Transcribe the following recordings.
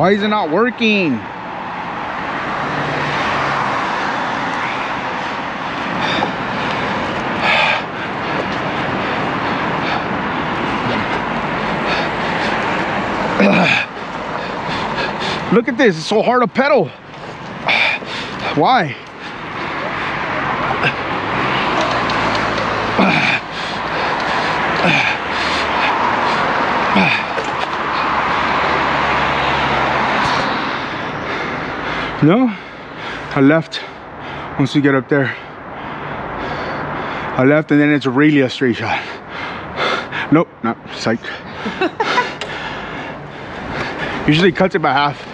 Why is it not working? Look at this, it's so hard to pedal. Why? No, I left once we get up there. I left and then it's really a straight shot. Nope, not psych. Usually cuts it by half.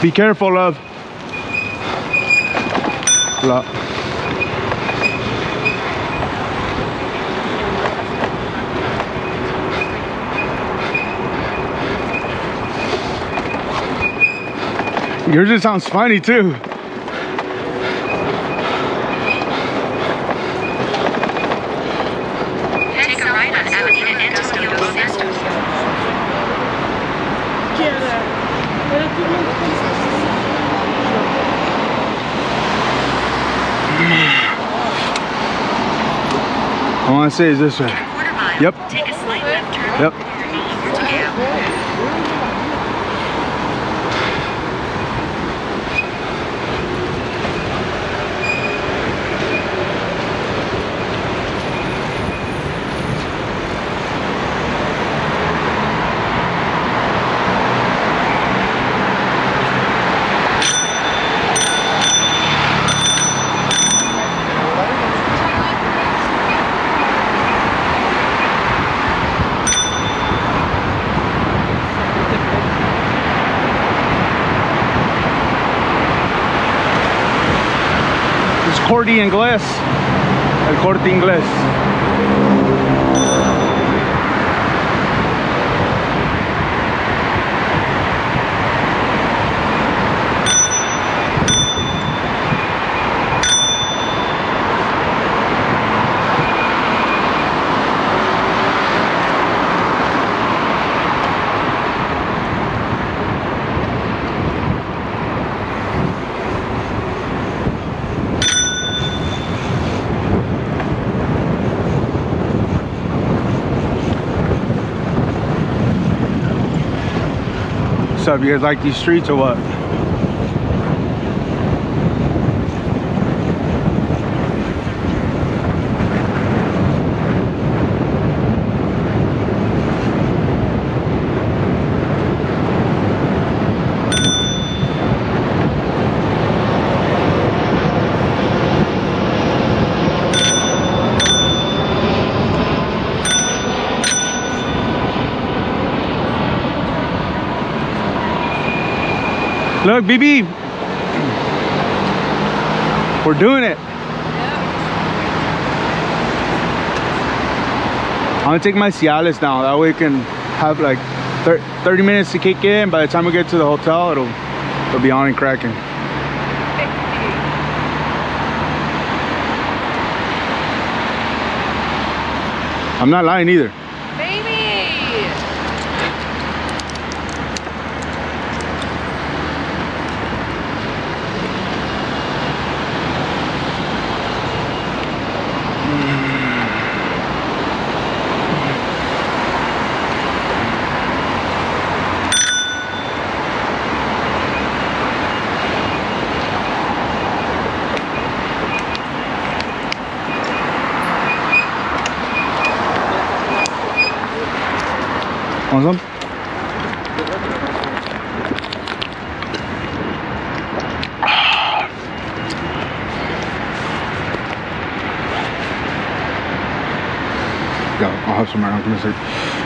Be careful, love. Blah. Yours just sounds funny too. Take a right on Avenida Antonio Dos Santos. I want to say is this way. Yep. Take a slight left turn. Yep. It's Corte Inglés. El Corte Inglés. Up? You guys like these streets or what? Look, BB. We're doing it. I'm gonna take my Cialis now. That way we can have like 30 minutes to kick in. By the time we get to the hotel, it'll, it'll be on and cracking. I'm not lying either. Baby! Want some? Yeah, I'll have some now. Give me a.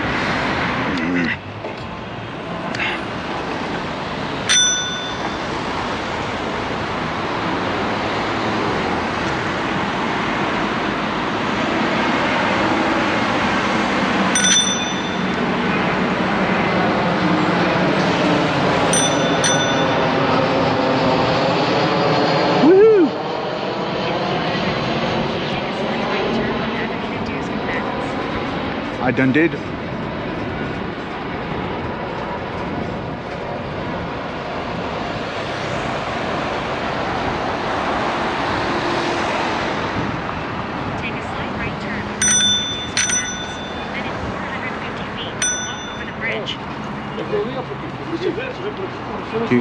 I done did. Take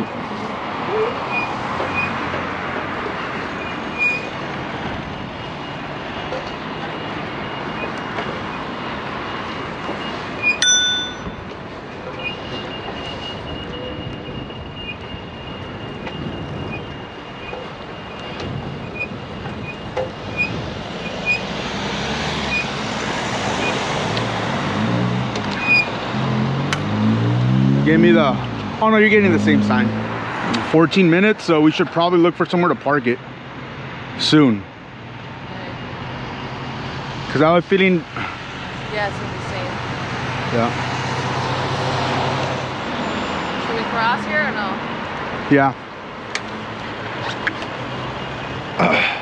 a Give me the. Oh no, you're getting the same sign. 14 minutes, so we should probably look for somewhere to park it soon. Cause I was feeling, Yeah, it's gonna be same. yeah, Should we cross here or no? yeah.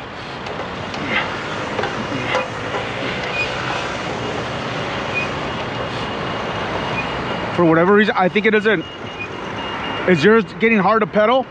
For whatever reason, I think it doesn't. Is yours getting hard to pedal?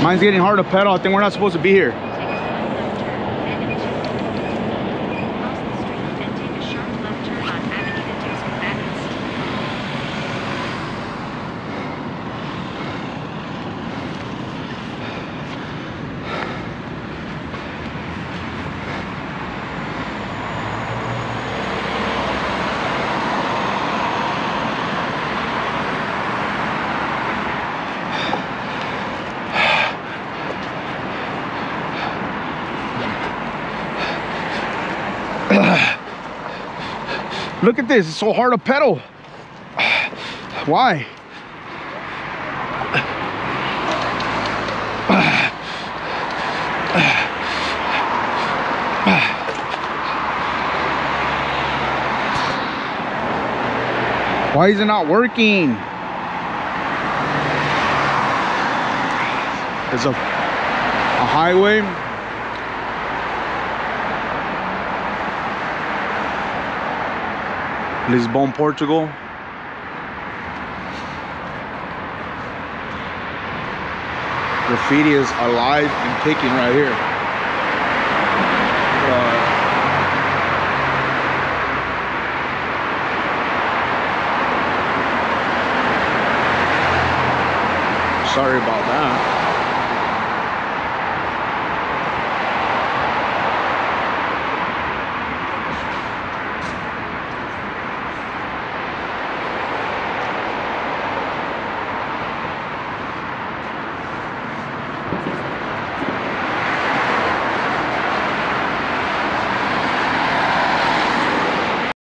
Mine's getting hard to pedal. I think we're not supposed to be here. Take a slight left turn, then into. Cross the street, then take a sharp left turn on Avenida Dos Combatentes. Look at this. It's so hard to pedal. Why? Why is it not working? There's a, a highway. Lisbon, Portugal. Graffiti is alive and kicking right here.